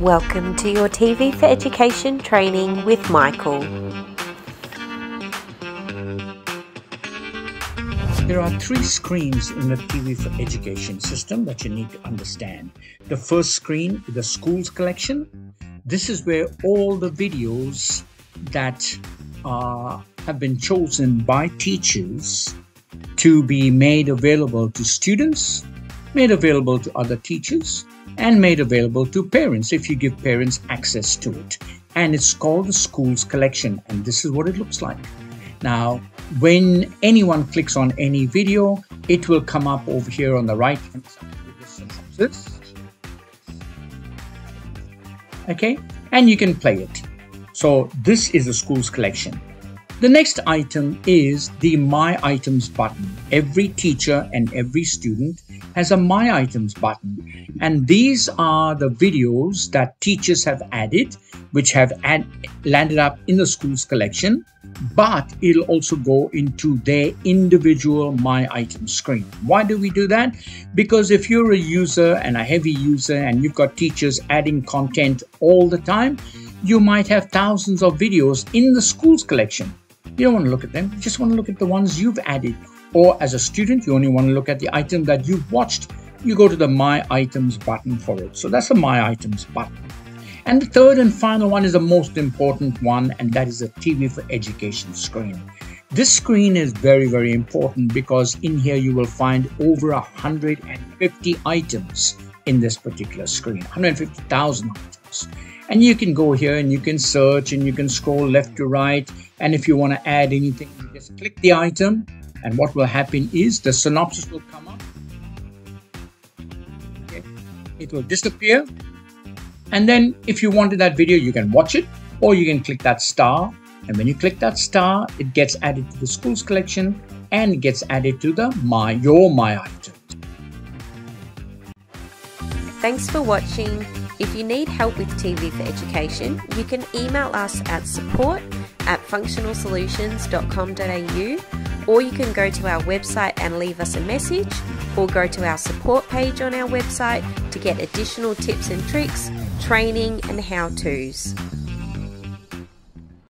Welcome to your TV for Education training with Michael. There are three screens in the TV for Education system that you need to understand. The first screen is the schools collection. This is where all the videos that uh, have been chosen by teachers to be made available to students, made available to other teachers, and made available to parents if you give parents access to it. And it's called the Schools Collection, and this is what it looks like. Now, when anyone clicks on any video, it will come up over here on the right hand side. Okay, and you can play it. So, this is the Schools Collection. The next item is the My Items button. Every teacher and every student has a My Items button. And these are the videos that teachers have added, which have add, landed up in the school's collection, but it'll also go into their individual My Items screen. Why do we do that? Because if you're a user and a heavy user and you've got teachers adding content all the time, you might have thousands of videos in the school's collection. You don't want to look at them, you just want to look at the ones you've added. Or as a student, you only want to look at the item that you've watched. You go to the My Items button for it. So that's the My Items button. And the third and final one is the most important one, and that is the TV for Education screen. This screen is very, very important because in here you will find over 150 items in this particular screen, 150,000 items. And you can go here and you can search and you can scroll left to right. And if you want to add anything, you just click the item. And what will happen is the synopsis will come up. Okay. It will disappear. And then if you wanted that video, you can watch it or you can click that star. And when you click that star, it gets added to the schools collection and gets added to the my your my items. Thanks for watching. If you need help with TV for Education, you can email us at support at functionalsolutions.com.au or you can go to our website and leave us a message or go to our support page on our website to get additional tips and tricks, training and how-tos.